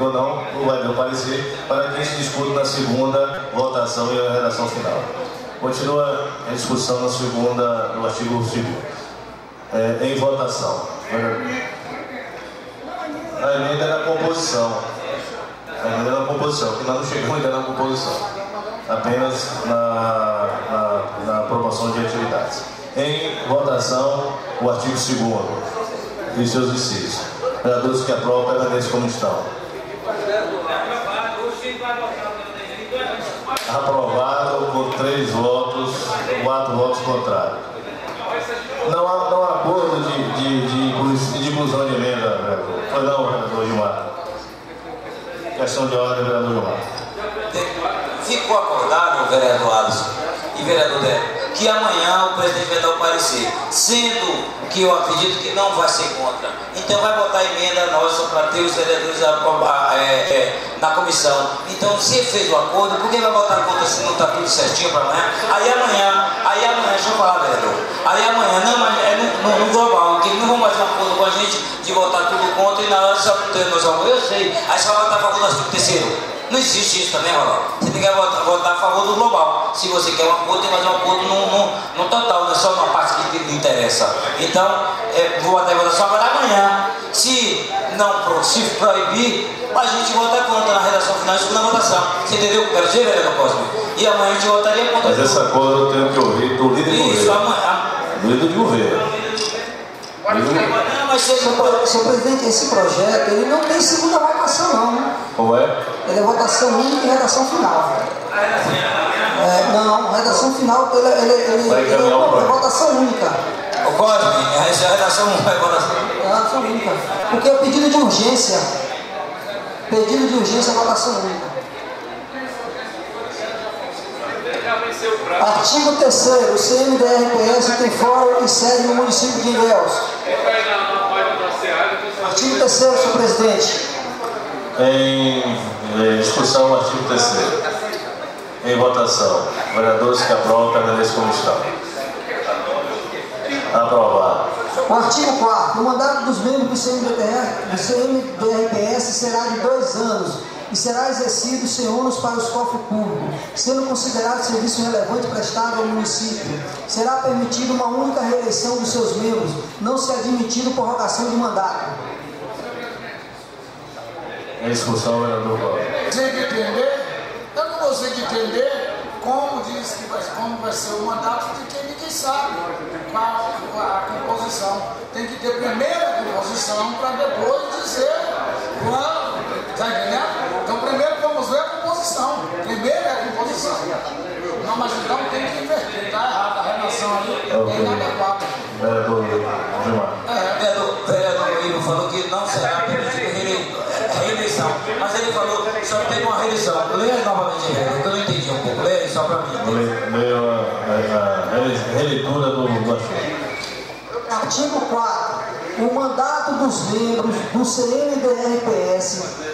ou não, o vai meu parecer, para que se discute na segunda votação e a redação final. Continua a discussão na segunda, no artigo 2 é, em votação. A emenda é na composição. A emenda é na composição, que nós não chegamos ainda na composição. Apenas na, na, na de atividades. Em votação, o artigo 2 e seus incisos. Vereadores que aprovam, permaneçam como estão. Aprovado por três votos, quatro votos contrários. Não há, não há acordo de, de, de, de inclusão de emenda, vereador. Foi não, vereador Gilmar. Questão de ordem, vereador Gilmar. Ficou acordado, vereador Alisson e vereador Débora que amanhã o presidente vai dar o parecer, sendo que eu acredito que não vai ser contra. Então vai botar emenda nossa para ter os vereadores a, é, é, na comissão. Então se fez o acordo, por que vai botar contra se não está tudo certinho para amanhã? Aí amanhã, aí amanhã, deixa eu falar, vereador. Aí amanhã, não, mas é no, no, no global, que não vão mais um acordo com a gente de botar tudo contra e na hora só ter nós vamos, eu sei, aí só vai estar falando do artigo terceiro. Não existe isso também, Rolando. Você tem que votar, votar, a favor do global. Se você quer um acordo, tem que fazer um acordo no, no, no total, não é só numa parte que lhe interessa. Então, é, vou botar em votação agora amanhã. Se não se proibir, a gente vota contra na redação final e na votação. Você entendeu o que eu quero dizer, vereador Cosme? E amanhã a gente votaria contra. Mas esse acordo eu tenho que ouvir do líder Isso, de governo. amanhã. Líder de governo. Não, mas presidente, esse projeto ele não tem segunda votação não. Né? Como é? Ele é votação única e redação final. É, não, redação final ele, ele, ele, ele é, é votação única. O Cosme, a redação votação. É votação única. Porque o pedido de urgência, pedido de urgência é votação única. Artigo 3 o CMDRPS tem fórum e sede no município de Ilhéus. Artigo 3 senhor presidente. Em discussão, o artigo 3 Em votação. Vereadores que aprovam, permaneçam como estão. Aprovado. O artigo 4 o mandato dos membros do CMDR, do CMDRPS será de dois anos e será exercido sem ônus para os cofres públicos, sendo considerado serviço relevante prestado ao município. Será permitida uma única reeleição dos seus membros, não se admitido prorrogação de mandato. Em discussão, vereador Paulo. Tem que entender, eu não consigo entender como diz que vai, como vai ser o mandato de quem ninguém sabe qual a composição. Tem que ter primeiro a composição para depois dizer quando. Está entendendo? Então primeiro vamos ver a composição. Primeiro é a composição. Não, mas então tem que inverter, está errado. A redação aí é Ok. inadequada. Vereador Gilmar. É, vereador, vereador Igor falou que não será reeleição. Mas ele falou só tem uma reeleição. Leia novamente, vereador, que eu não entendi um pouco. Leia aí só para mim. Le- Leio a, a- a rele- releitura do, do artigo. Artigo 4. O mandato dos membros do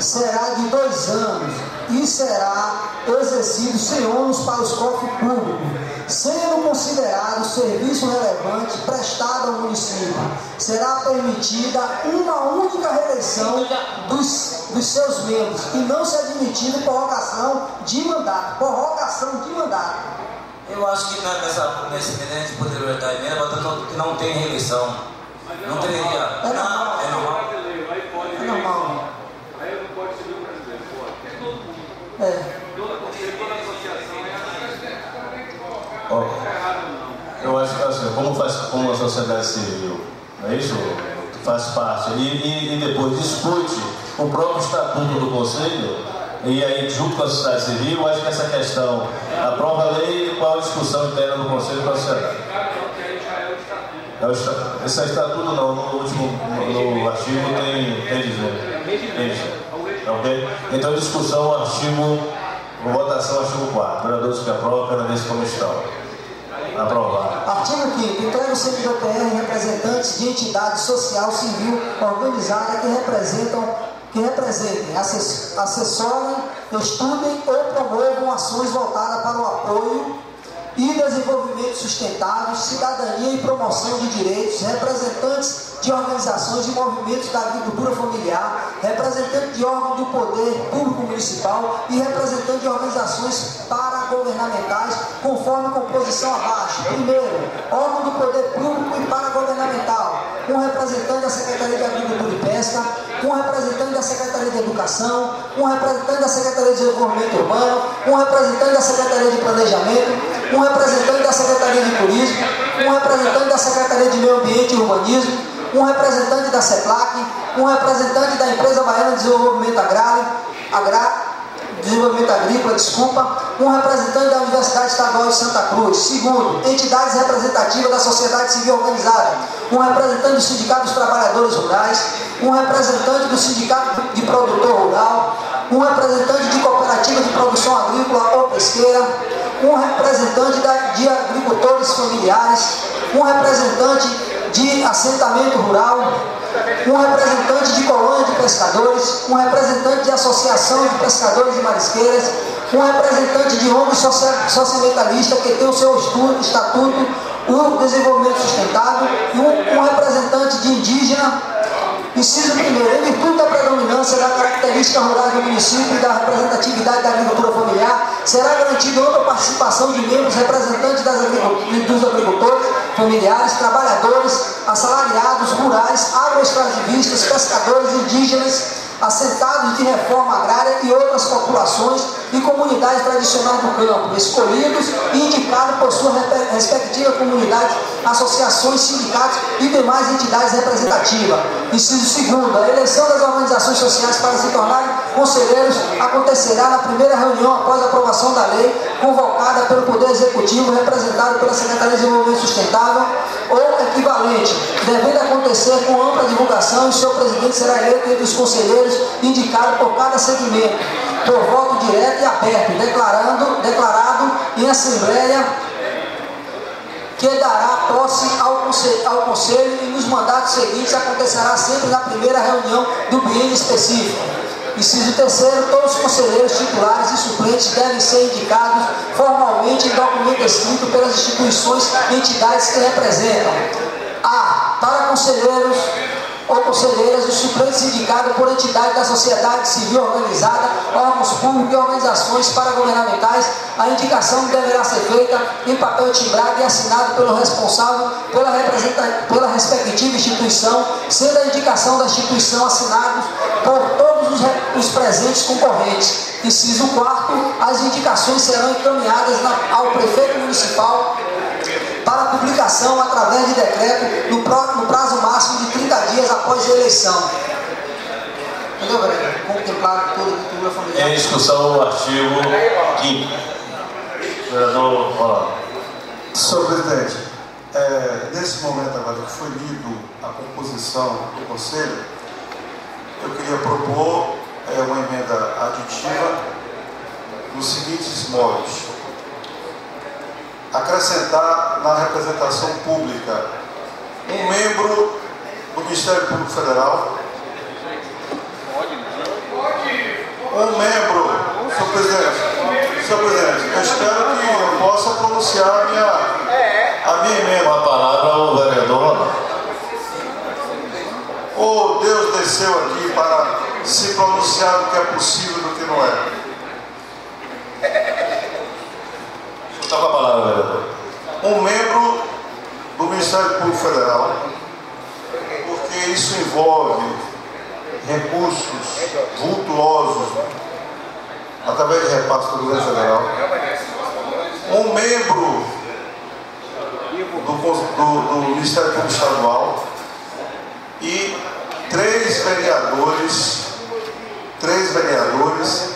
Será de dois anos e será exercido sem ônus para os cofres públicos, sendo considerado serviço relevante prestado ao município. Será permitida uma única reeleição dos, dos seus membros e não se admitida prorrogação de mandato. Prorrogação de mandato. Eu acho que na- nessa, nesse gente poderia dar emenda, botando que não tem reeleição. Não deveria. É Não, normal. é normal. É normal. É. Ó, eu acho que assim, como faz como a sociedade civil, não é isso? Faz parte. E, e, e depois discute o próprio estatuto do Conselho, e aí junto com a sociedade civil, acho que essa questão aprova a lei e qual a discussão interna do Conselho com a sociedade. É o estatuto. Esse é estatuto não, no último no, artigo tem, tem dizer. Tem dizer. Tá ok? Então discussão, artigo, votação, artigo 4. Vereadores que aprovam, permaneçam como estão. Artigo 5 Entrega o CNPR representantes de entidade social civil organizada que representam que representem, assess- assessorem, estudem ou promovam ações voltadas para o apoio e desenvolvimento sustentável, cidadania e promoção de direitos, representantes de organizações e movimentos da agricultura familiar, representante de órgãos do poder público municipal e representante de organizações paragovernamentais, conforme composição abaixo. Primeiro, órgão do poder público e paragovernamental, um representante da Secretaria de Agricultura e Pesca, um representante da Secretaria de Educação, um representante da Secretaria de Desenvolvimento Urbano, um representante da Secretaria de Planejamento, um representante da Secretaria de Turismo, um representante da Secretaria de Meio Ambiente e Urbanismo, um representante da CEPLAC, um representante da Empresa Baiana de Desenvolvimento Agrário, Agrário Desenvolvimento Agrícola, desculpa, um representante da Universidade Estadual de Santa Cruz. Segundo, entidades representativas da sociedade civil organizada, um representante do Sindicato dos Trabalhadores Rurais, um representante do Sindicato de Produtor Rural, um representante de cooperativa de produção agrícola ou pesqueira, um representante de agricultores familiares, um representante de assentamento rural, um representante de colônia de pescadores, um representante de associação de pescadores e marisqueiras, um representante de ONG sociamentalista que tem o seu estudo, estatuto, o desenvolvimento sustentável, e um, um representante de indígena Inciso primeiro, em virtude da predominância da característica rural do município e da representatividade da agricultura familiar, será garantida outra participação de membros representantes das dos agricultores familiares, trabalhadores, assalariados, rurais, agroextrativistas, pescadores, indígenas, assentados de reforma agrária e outras populações e comunidades tradicionais do campo, escolhidos e indicados por sua respectiva comunidade, associações, sindicatos e demais entidades representativas. Inciso segundo, a eleição das organizações sociais para se tornarem conselheiros acontecerá na primeira reunião após a aprovação da lei, convocada pelo Poder Executivo, representado pela Secretaria de Desenvolvimento Sustentável ou equivalente, devendo acontecer com ampla divulgação e seu presidente será eleito entre os conselheiros indicados por cada segmento, por voto direto e aberto, declarando, declarado em assembleia que dará posse ao conselho, ao conselho e nos mandatos seguintes acontecerá sempre na primeira reunião do biênio específico. Inciso terceiro, todos os conselheiros titulares e suplentes devem ser indicados formalmente em documento escrito pelas instituições e entidades que representam. A. Para conselheiros ou conselheiras, os suplentes indicados por entidade da sociedade civil organizada, órgãos públicos e organizações paragovernamentais, a indicação deverá ser feita em papel timbrado e assinado pelo responsável pela, pela respectiva instituição, sendo a indicação da instituição assinada por todos os, presentes concorrentes. Inciso 4. As indicações serão encaminhadas na, ao prefeito municipal para publicação através de decreto no, no prazo máximo de 30 dias após a eleição. Entendeu, Breno? Contemplado toda a cultura familiar. Em discussão o artigo 5 Vereador Rolando. Senhor presidente, é, nesse momento agora que foi lido a composição do Conselho, eu queria propor é, uma emenda aditiva nos seguintes moldes acrescentar na representação pública um membro do Ministério Público Federal, um membro, senhor presidente, senhor presidente, eu espero que eu possa pronunciar a minha, a minha emenda. Com a palavra o vereador. Ou Deus desceu aqui se pronunciar do que é possível e do que não é. Com a palavra, vereador. Um membro do Ministério Público Federal, porque isso envolve recursos vultuosos através de repasse do governo federal. Um membro do, do, do Ministério Público Estadual e três vereadores, três vereadores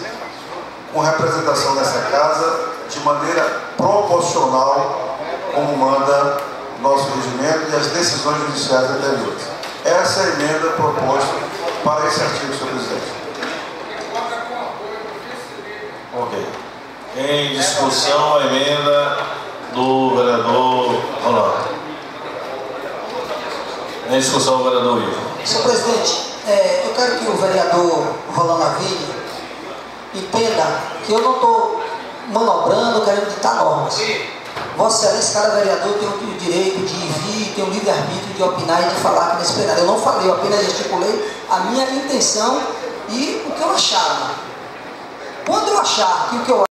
com representação nessa casa de maneira proporcional, como manda nosso regimento e as decisões judiciais anteriores. Essa é a emenda proposta para esse artigo, senhor presidente. Ok. Em discussão a emenda do vereador Rolando. Em discussão o vereador Ivo. Senhor presidente, é, eu quero que o vereador Rolando Avini entenda que eu não estou manobrando, querendo ditar normas. Vossa Excelência, cada vereador tem o direito de vir, tem o livre-arbítrio de opinar e de falar aqui nesse plenário. Eu não falei, eu apenas gesticulei a minha intenção e o que eu achava. Quando eu achar que o que eu